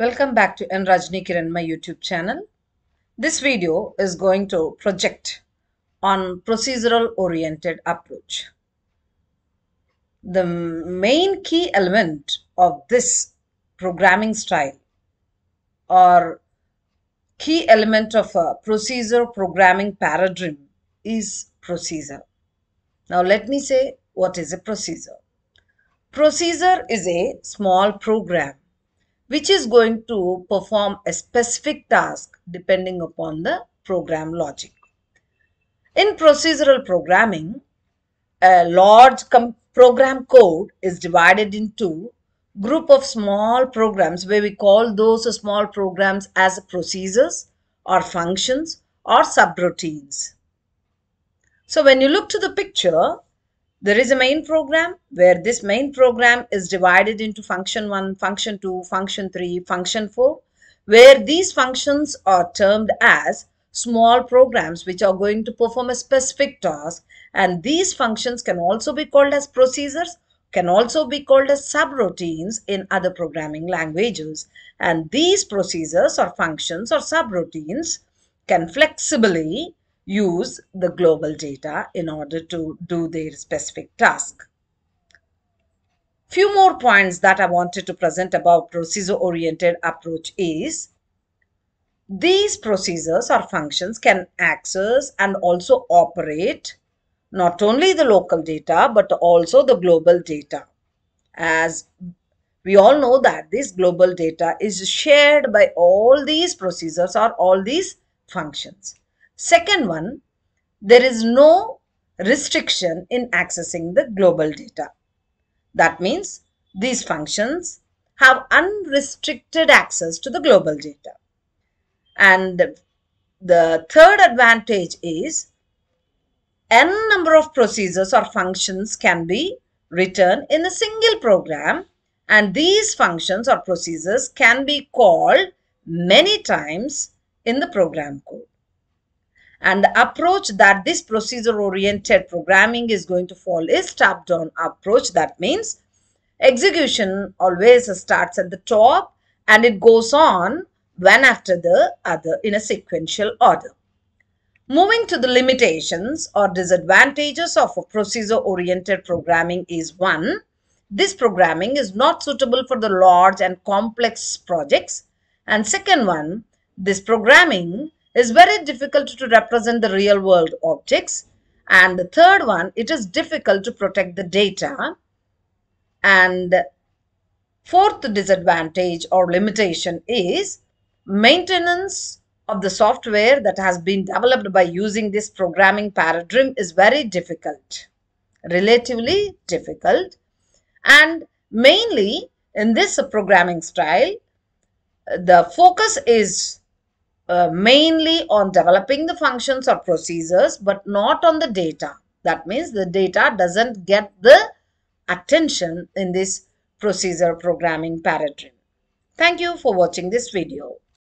Welcome back to N. Rajini Kiranmai YouTube channel. This video is going to project on procedural oriented approach. The main key element of this programming style or key element of a procedure programming paradigm is procedure. Now let me say what is a procedure. Procedure is a small program which is going to perform a specific task depending upon the program logic. In procedural programming, a large program code is divided into group of small programs where we call those small programs as procedures or functions or subroutines. So when you look to the picture, there is a main program where this main program is divided into function 1, function 2, function 3, function 4, where these functions are termed as small programs which are going to perform a specific task. And these functions can also be called as procedures can also be called as subroutines in other programming languages. And these procedures or functions or subroutines can flexibly use the global data in order to do their specific task. Few more points that I wanted to present about procedure-oriented approach is these procedures or functions can access and also operate not only the local data but also the global data as we all know that this global data is shared by all these procedures or all these functions. Second one, there is no restriction in accessing the global data. That means these functions have unrestricted access to the global data. And the third advantage is n number of procedures or functions can be written in a single program and these functions or procedures can be called many times in the program code. And the approach that this procedure oriented programming is going to follow is top down approach. That means execution always starts at the top and it goes on one after the other in a sequential order. Moving to the limitations or disadvantages of a procedure oriented programming is one, this programming is not suitable for the large and complex projects. And second one, this programming is very difficult to represent the real world objects. And the third one, it is difficult to protect the data. And fourth disadvantage or limitation is maintenance of the software that has been developed by using this programming paradigm is very difficult, relatively difficult. And mainly in this programming style, the focus is uh, mainly on developing the functions or procedures but not on the data. That means the data doesn't get the attention in this procedure programming paradigm. Thank you for watching this video.